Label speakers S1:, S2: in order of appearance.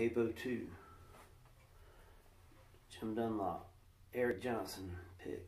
S1: Capo 2, Jim Dunlop, Eric Johnson pick.